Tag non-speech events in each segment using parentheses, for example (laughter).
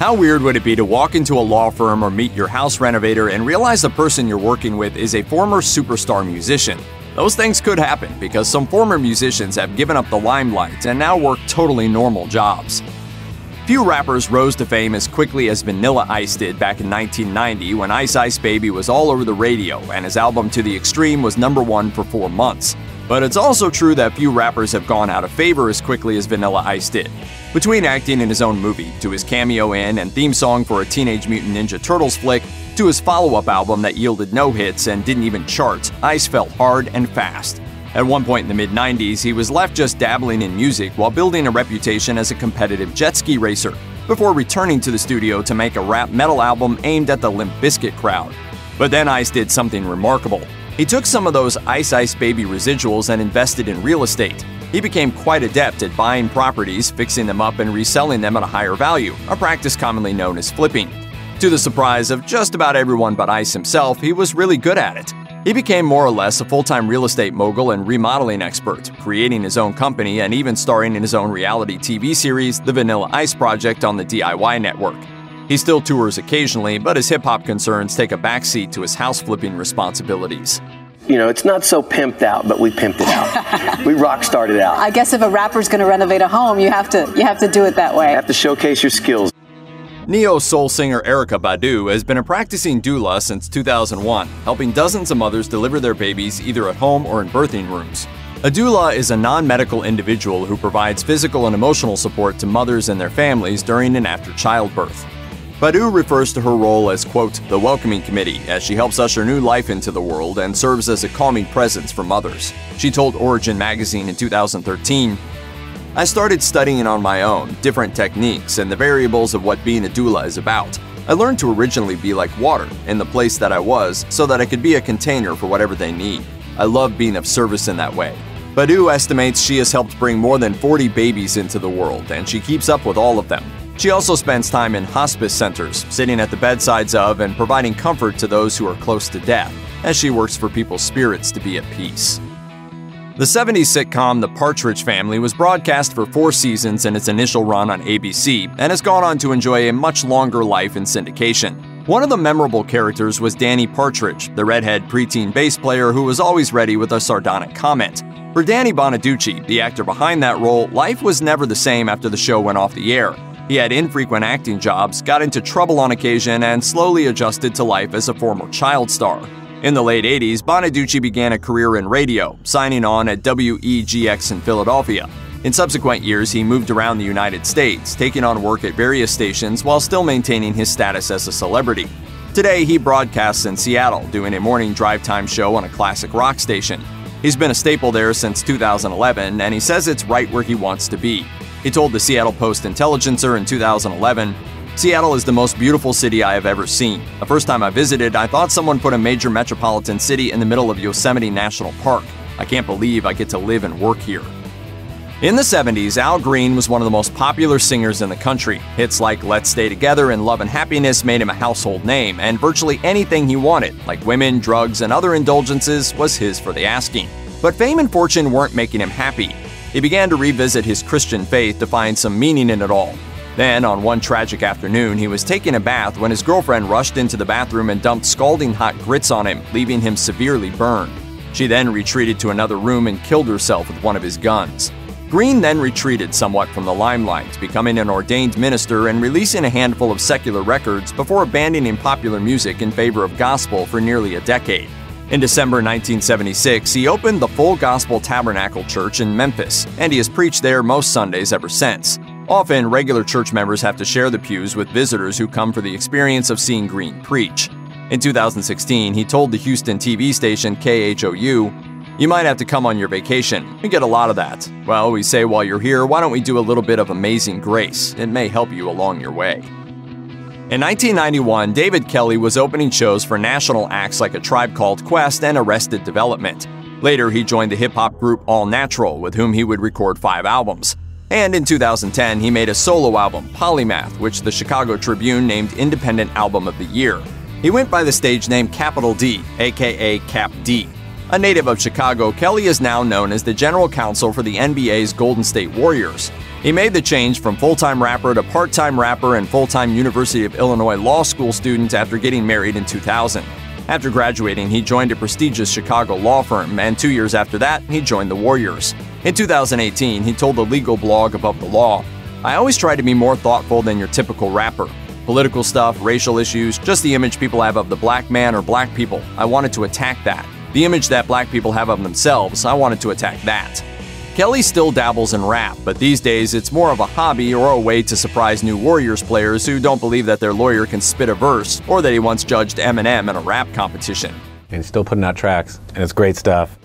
How weird would it be to walk into a law firm or meet your house renovator and realize the person you're working with is a former superstar musician? Those things could happen because some former musicians have given up the limelight and now work totally normal jobs. Few rappers rose to fame as quickly as Vanilla Ice did back in 1990 when Ice Ice Baby was all over the radio and his album To the Extreme was number one for four months. But it's also true that few rappers have gone out of favor as quickly as Vanilla Ice did. Between acting in his own movie, to his cameo in and theme song for a Teenage Mutant Ninja Turtles flick, to his follow up album that yielded no hits and didn't even chart, Ice fell hard and fast. At one point in the mid 90s, he was left just dabbling in music while building a reputation as a competitive jet ski racer, before returning to the studio to make a rap metal album aimed at the Limp Bizkit crowd. But then Ice did something remarkable. He took some of those Ice Ice Baby residuals and invested in real estate. He became quite adept at buying properties, fixing them up, and reselling them at a higher value, a practice commonly known as flipping. To the surprise of just about everyone but Ice himself, he was really good at it. He became more or less a full time real estate mogul and remodeling expert, creating his own company and even starring in his own reality TV series, The Vanilla Ice Project, on the DIY network. He still tours occasionally, but his hip hop concerns take a backseat to his house flipping responsibilities. You know, it's not so pimped out, but we pimped it out. (laughs) we rock started out. I guess if a rapper's going to renovate a home, you have to you have to do it that way. You have to showcase your skills. Neo soul singer Erykah Badu has been a practicing doula since 2001, helping dozens of mothers deliver their babies either at home or in birthing rooms. A doula is a non medical individual who provides physical and emotional support to mothers and their families during and after childbirth. Badu refers to her role as, quote, the welcoming committee, as she helps usher new life into the world and serves as a calming presence for mothers. She told Origin magazine in 2013, I started studying on my own, different techniques, and the variables of what being a doula is about. I learned to originally be like water, in the place that I was, so that I could be a container for whatever they need. I love being of service in that way. Badu estimates she has helped bring more than 40 babies into the world, and she keeps up with all of them. She also spends time in hospice centers, sitting at the bedsides of and providing comfort to those who are close to death, as she works for people's spirits to be at peace. The 70s sitcom The Partridge Family was broadcast for four seasons in its initial run on ABC and has gone on to enjoy a much longer life in syndication. One of the memorable characters was Danny Partridge, the redhead preteen bass player who was always ready with a sardonic comment. For Danny Bonaduce, the actor behind that role, life was never the same after the show went off the air. He had infrequent acting jobs, got into trouble on occasion, and slowly adjusted to life as a former child star. In the late 80s, Bonaduce began a career in radio, signing on at WEGX in Philadelphia. In subsequent years, he moved around the United States, taking on work at various stations while still maintaining his status as a celebrity. Today, he broadcasts in Seattle, doing a morning drive time show on a classic rock station. He's been a staple there since 2011, and he says it's right where he wants to be. He told the Seattle Post Intelligencer in 2011 Seattle is the most beautiful city I have ever seen. The first time I visited, I thought someone put a major metropolitan city in the middle of Yosemite National Park. I can't believe I get to live and work here. In the 70s, Al Green was one of the most popular singers in the country. Hits like Let's Stay Together and Love and Happiness made him a household name, and virtually anything he wanted, like women, drugs, and other indulgences, was his for the asking. But fame and fortune weren't making him happy. He began to revisit his Christian faith to find some meaning in it all. Then, on one tragic afternoon, he was taking a bath when his girlfriend rushed into the bathroom and dumped scalding hot grits on him, leaving him severely burned. She then retreated to another room and killed herself with one of his guns. Green then retreated somewhat from the limelight, becoming an ordained minister and releasing a handful of secular records before abandoning popular music in favor of gospel for nearly a decade. In December 1976, he opened the Full Gospel Tabernacle Church in Memphis, and he has preached there most Sundays ever since. Often, regular church members have to share the pews with visitors who come for the experience of seeing Green preach. In 2016, he told the Houston TV station KHOU, You might have to come on your vacation. We get a lot of that. Well, we say while you're here, why don't we do a little bit of amazing grace? It may help you along your way. In 1991, David Kelly was opening shows for national acts like A Tribe Called Quest and Arrested Development. Later, he joined the hip hop group All Natural, with whom he would record five albums. And in 2010, he made a solo album, Polymath, which the Chicago Tribune named Independent Album of the Year. He went by the stage name Capital D, aka Cap D. A native of Chicago, Kelly is now known as the general counsel for the NBA's Golden State Warriors. He made the change from full time rapper to part time rapper and full time University of Illinois Law School student after getting married in 2000. After graduating, he joined a prestigious Chicago law firm, and two years after that, he joined the Warriors. In 2018, he told the legal blog Above the Law I always try to be more thoughtful than your typical rapper. Political stuff, racial issues, just the image people have of the black man or black people. I wanted to attack that. The image that black people have of themselves, I wanted to attack that. Kelly still dabbles in rap, but these days it's more of a hobby or a way to surprise new Warriors players who don't believe that their lawyer can spit a verse or that he once judged Eminem in a rap competition. And he's still putting out tracks, and it's great stuff.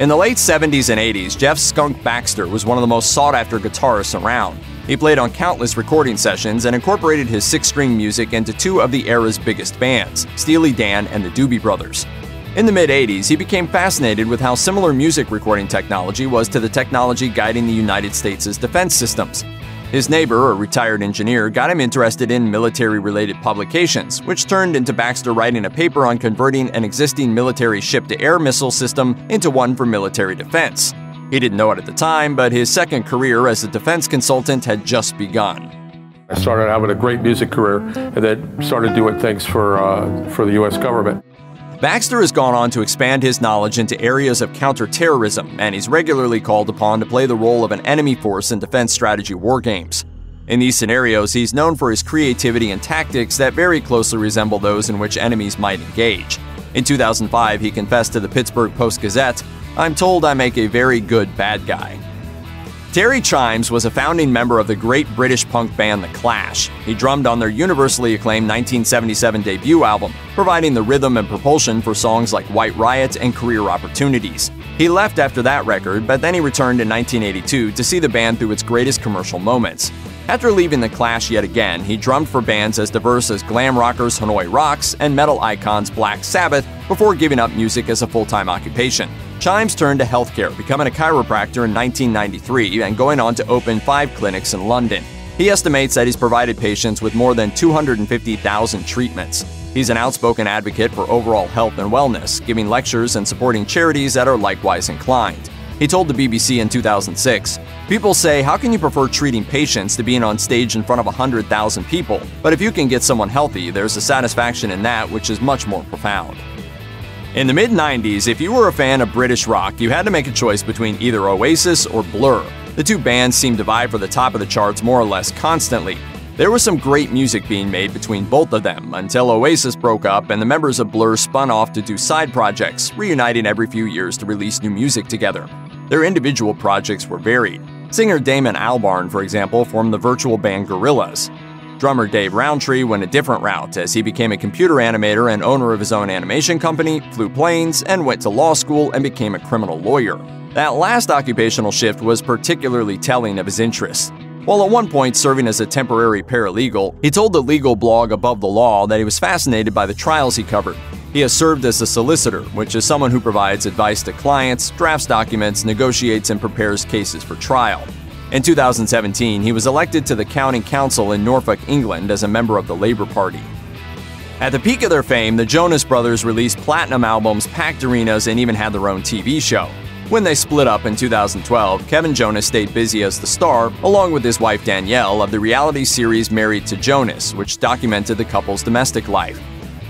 In the late 70s and 80s, Jeff Skunk Baxter was one of the most sought after guitarists around. He played on countless recording sessions and incorporated his six string music into two of the era's biggest bands, Steely Dan and the Doobie Brothers. In the mid 80s, he became fascinated with how similar music recording technology was to the technology guiding the United States' defense systems. His neighbor, a retired engineer, got him interested in military related publications, which turned into Baxter writing a paper on converting an existing military ship to air missile system into one for military defense. He didn't know it at the time, but his second career as a defense consultant had just begun. I started having a great music career and then started doing things for, uh, for the U.S. government. Baxter has gone on to expand his knowledge into areas of counterterrorism, and he's regularly called upon to play the role of an enemy force in defense strategy war games. In these scenarios, he's known for his creativity and tactics that very closely resemble those in which enemies might engage. In 2005, he confessed to the Pittsburgh Post Gazette, I'm told I make a very good bad guy. Terry Chimes was a founding member of the great British punk band The Clash. He drummed on their universally acclaimed 1977 debut album, providing the rhythm and propulsion for songs like White Riot and Career Opportunities. He left after that record, but then he returned in 1982 to see the band through its greatest commercial moments. After leaving The Clash yet again, he drummed for bands as diverse as glam rockers Hanoi Rocks and metal icons Black Sabbath before giving up music as a full time occupation. Chimes turned to healthcare, becoming a chiropractor in 1993 and going on to open five clinics in London. He estimates that he's provided patients with more than 250,000 treatments. He's an outspoken advocate for overall health and wellness, giving lectures and supporting charities that are likewise inclined. He told the BBC in 2006 People say, How can you prefer treating patients to being on stage in front of 100,000 people? But if you can get someone healthy, there's a satisfaction in that which is much more profound. In the mid 90s, if you were a fan of British rock, you had to make a choice between either Oasis or Blur. The two bands seemed to vie for the top of the charts more or less constantly. There was some great music being made between both of them until Oasis broke up and the members of Blur spun off to do side projects, reuniting every few years to release new music together. Their individual projects were varied. Singer Damon Albarn, for example, formed the virtual band Gorillaz. Drummer Dave Rowntree went a different route as he became a computer animator and owner of his own animation company, flew planes, and went to law school and became a criminal lawyer. That last occupational shift was particularly telling of his interests. While at one point serving as a temporary paralegal, he told the legal blog Above the Law that he was fascinated by the trials he covered. He has served as a solicitor, which is someone who provides advice to clients, drafts documents, negotiates, and prepares cases for trial. In 2017, he was elected to the County Council in Norfolk, England as a member of the Labour Party. At the peak of their fame, the Jonas Brothers released platinum albums, packed arenas, and even had their own TV show. When they split up in 2012, Kevin Jonas stayed busy as the star, along with his wife Danielle, of the reality series Married to Jonas, which documented the couple's domestic life.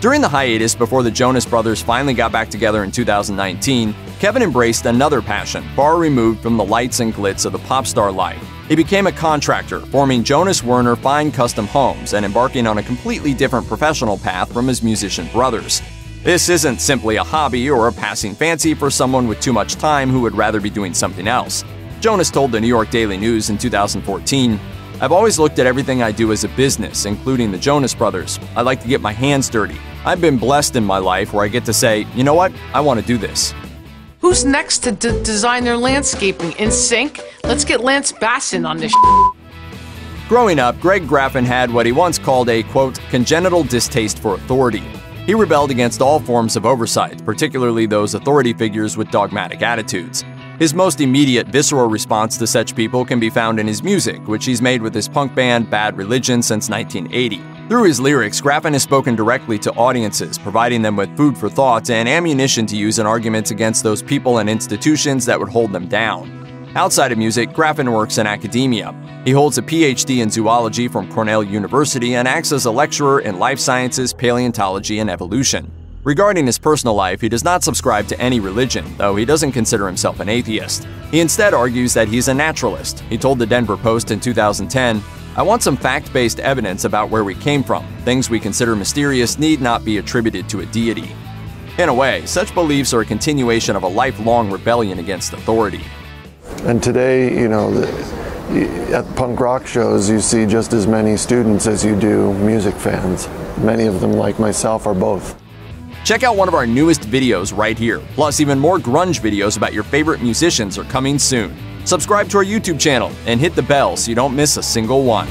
During the hiatus before the Jonas Brothers finally got back together in 2019, Kevin embraced another passion far removed from the lights and glitz of the pop star life. He became a contractor, forming Jonas Werner Fine Custom Homes and embarking on a completely different professional path from his musician brothers. This isn't simply a hobby or a passing fancy for someone with too much time who would rather be doing something else. Jonas told the New York Daily News in 2014 I've always looked at everything I do as a business, including the Jonas Brothers. I like to get my hands dirty. I've been blessed in my life where I get to say, you know what, I want to do this. Who's next to d- design their landscaping? NSYNC? Let's get Lance Basson on this. Growing up, Greg Graffin had what he once called a, quote, congenital distaste for authority. He rebelled against all forms of oversight, particularly those authority figures with dogmatic attitudes. His most immediate, visceral response to such people can be found in his music, which he's made with his punk band Bad Religion since 1980. Through his lyrics, Graffin has spoken directly to audiences, providing them with food for thought and ammunition to use in arguments against those people and institutions that would hold them down. Outside of music, Graffin works in academia. He holds a PhD in zoology from Cornell University and acts as a lecturer in life sciences, paleontology, and evolution. Regarding his personal life, he does not subscribe to any religion, though he doesn't consider himself an atheist. He instead argues that he's a naturalist. He told the Denver Post in 2010, I want some fact based evidence about where we came from. Things we consider mysterious need not be attributed to a deity. In a way, such beliefs are a continuation of a lifelong rebellion against authority. And today, you know, at punk rock shows, you see just as many students as you do music fans. Many of them, like myself, are both. Check out one of our newest videos right here. Plus, even more grunge videos about your favorite musicians are coming soon. Subscribe to our YouTube channel and hit the bell so you don't miss a single one.